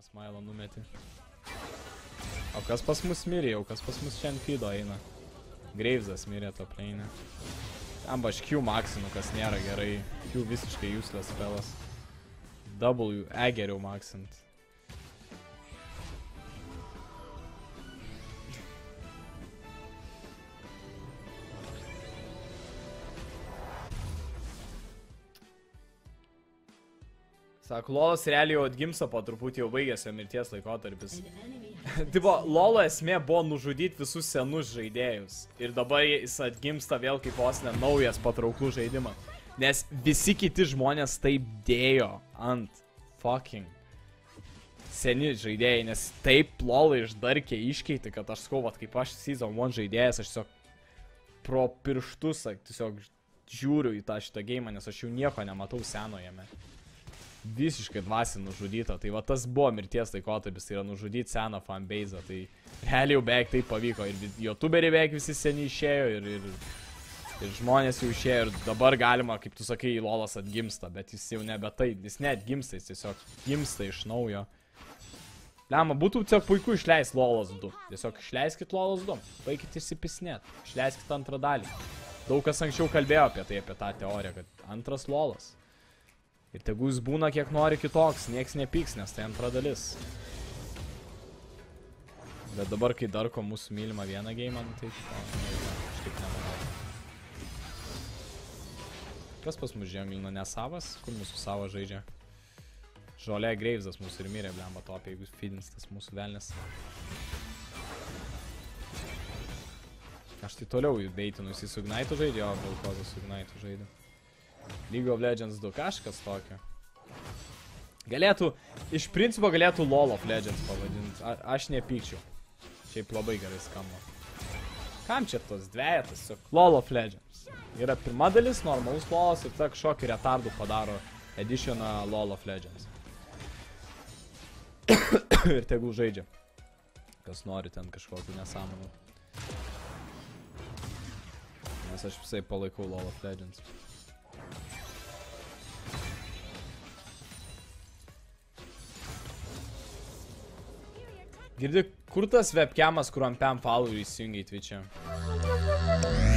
Smailą numetė. O kas pas mus mirė jau, kas pas mus šiandien fido eina? Greivzas mirė to pleinė. Amba aš Q maksinu, kas nėra gerai. Q visiškai useless spellas. W, E geriau maksint. Sako, Lolas realiai jau atgimsta po truputį, jau baigėsi jo mirties laikotarpis. Tipo, Lolo esmė buvo nužudyti visus senus žaidėjus. Ir dabar jis atgimsta vėl kaip vos ne naujas patrauklų žaidimą. Nes visi kiti žmonės taip dėjo ant fucking seni žaidėjai, nes taip Lolo išdarkė iškeitė, kad aš skau, vat, kaip aš Season 1 žaidėjas, aš tiesiog pro pirštus, tiesiog žiūriu į tą šitą gėjimą, nes aš jau nieko nematau seno jame visiškai dvasiai nužudyta. Tai va tas buvo mirties laikotarpis, tai yra nužudyti seną fanbase. Tai realiai jau beveik tai pavyko. Ir youtuberiai beveik visi seniai išėjo ir, ir, ir žmonės jau išėjo. Ir dabar galima, kaip tu sakai, Lolas atgimsta, bet jis jau nebe tai, jis net gimsta, jis tiesiog gimsta iš naujo. Lema, būtų tiesiog puiku išleisti Lolas 2. Tiesiog išleiskit Lolas 2. Baikit išsipisnėt. Išleiskit antrą dalį. Daug kas anksčiau kalbėjo apie tai, apie tą teoriją, kad antras Lolas. Ir tegu jis būna kiek nori kitoks, nieks nepyks, nes tai antra dalis. Bet dabar, kai Darko mūsų mylimą vieną gėjimą, nu, tai aš taip nemanau. Kas pas mus ženglina, nesavas? Kur mūsų savo žaidžia? Žolė Greivzas mūsų ir mirė, blemba topė, jeigu feedins tas mūsų velnis. Aš tai toliau beitinu, jis su Ignite žaidė, o Vilkozas su Ignite žaidė. League of Legends 2 kažkas tokio. Galėtų, iš principo galėtų LOL of Legends pavadinti. A, aš nepykčiau. Šiaip labai gerai skamba. Kam čia tos dvejetas? LOL of Legends. Yra pirma dalis, normalus LOLas ir ta kažkokį retardų padaro editioną LOL of Legends. ir tegul žaidžia. Kas nori ten kažkokiu nesąmonų. Nes aš visai palaikau LOL of Legends. Girdi, kur tas webcamas, kuriuo PM follow įsijungia į Twitch'ą?